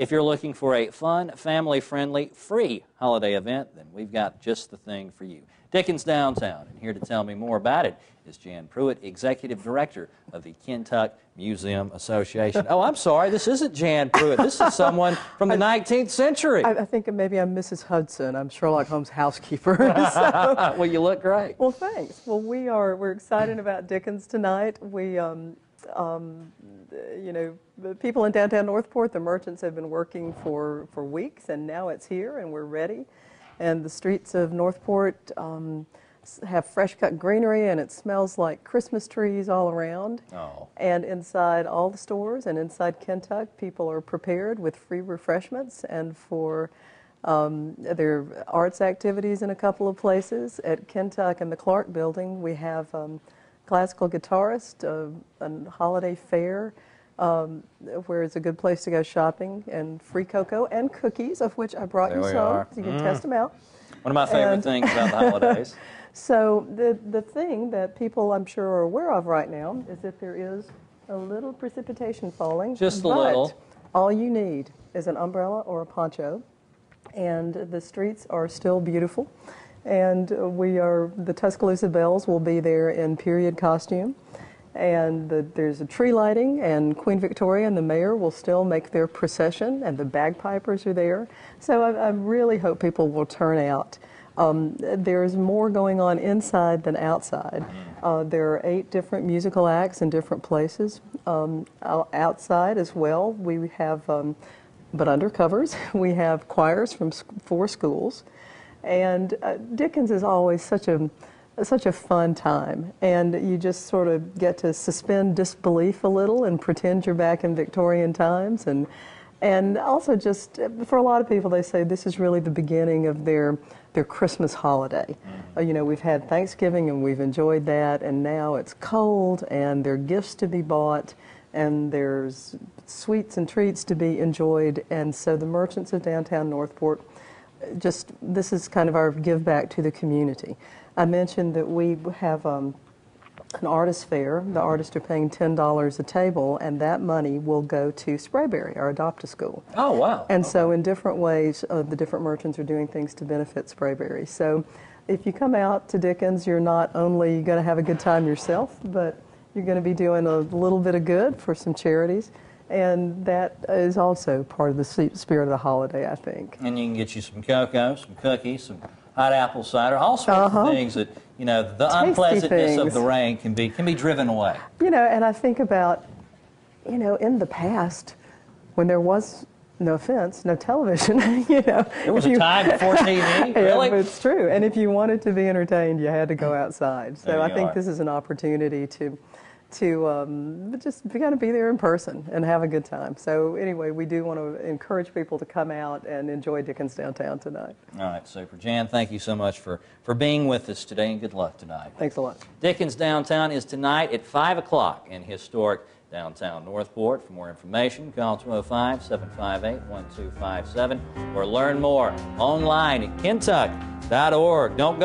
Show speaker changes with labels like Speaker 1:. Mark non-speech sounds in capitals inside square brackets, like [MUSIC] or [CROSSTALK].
Speaker 1: If you're looking for a fun, family-friendly, free holiday event, then we've got just the thing for you. Dickens Downtown, and here to tell me more about it is Jan Pruitt, Executive Director of the Kentuck Museum Association. Oh, I'm sorry, this isn't Jan Pruitt. This is someone from the [LAUGHS] 19th century.
Speaker 2: I, I think maybe I'm Mrs. Hudson. I'm Sherlock Holmes' housekeeper. [LAUGHS] so, [LAUGHS]
Speaker 1: well, you look great.
Speaker 2: well, thanks. Well, we are we're excited about Dickens tonight. We, um, um, you know, the people in downtown Northport, the merchants have been working for for weeks, and now it's here, and we're ready. And the streets of Northport um, have fresh cut greenery, and it smells like Christmas trees all around.
Speaker 1: Oh.
Speaker 2: And inside all the stores and inside Kentuck, people are prepared with free refreshments and for um, there are arts activities in a couple of places. At Kentuck and the Clark building, we have um, classical guitarist, uh, a holiday fair, um, where it's a good place to go shopping, and free cocoa and cookies, of which I brought
Speaker 1: There
Speaker 2: you some,
Speaker 1: are.
Speaker 2: so you can test them out.
Speaker 1: One of my favorite
Speaker 2: And-
Speaker 1: things about the holidays. [LAUGHS]
Speaker 2: So the the thing that people I'm sure are aware of right now is that there is a little precipitation falling.
Speaker 1: Just a little.
Speaker 2: All you need is an umbrella or a poncho, and the streets are still beautiful. And we are the Tuscaloosa Bells will be there in period costume, and the, there's a tree lighting, and Queen Victoria and the mayor will still make their procession, and the bagpipers are there. So I, I really hope people will turn out. Um, there's more going on inside than outside. Uh, there are eight different musical acts in different places. Um, outside as well, we have, um, but under covers, [LAUGHS] we have choirs from four schools. And uh, Dickens is always such a such a fun time, and you just sort of get to suspend disbelief a little and pretend you're back in Victorian times, and and also just uh, for a lot of people, they say this is really the beginning of their their Christmas holiday. Uh, you know, we've had Thanksgiving and we've enjoyed that, and now it's cold and there are gifts to be bought and there's sweets and treats to be enjoyed, and so the merchants of downtown Northport just this is kind of our give back to the community. I mentioned that we have um, an artist fair. The artists are paying ten dollars a table, and that money will go to Sprayberry, our adopt a school.
Speaker 1: Oh, wow.
Speaker 2: And so, in different ways, uh, the different merchants are doing things to benefit Sprayberry. So, if you come out to Dickens, you're not only going to have a good time yourself, but you're going to be doing a little bit of good for some charities. And that is also part of the spirit of the holiday, I think.
Speaker 1: And you can get you some cocoa, some cookies, some hot apple cider, all sorts
Speaker 2: Uh-huh.
Speaker 1: of things that, you know, the
Speaker 2: Tasty
Speaker 1: unpleasantness of the rain can be can be driven away.
Speaker 2: You know, and I think about, you know, in the past, when there was, no offense, no television, [LAUGHS] you know.
Speaker 1: There was a
Speaker 2: you-
Speaker 1: time before TV, [LAUGHS] really?
Speaker 2: it's true. And if you wanted to be entertained, you had to go outside. So I think
Speaker 1: are.
Speaker 2: this is an opportunity to, to um, just be, kind of be there in person and have a good time. So anyway, we do want to encourage people to come out and enjoy Dickens Downtown tonight.
Speaker 1: All right, super. Jan, thank you so much for, for being with us today, and good luck tonight.
Speaker 2: Thanks a lot.
Speaker 1: Dickens Downtown is tonight at 5 o'clock in historic downtown Northport. For more information, call 205 758 1257 or learn more online at kentuck.org. Don't go